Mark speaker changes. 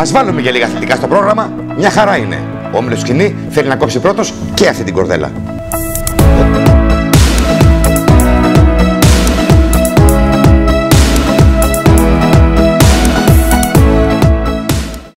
Speaker 1: Ας βάλουμε για λίγα θετικά στο πρόγραμμα. Μια χαρά είναι. Ο όμιλος σκηνή θέλει να κόψει πρώτος και αυτή την κορδέλα.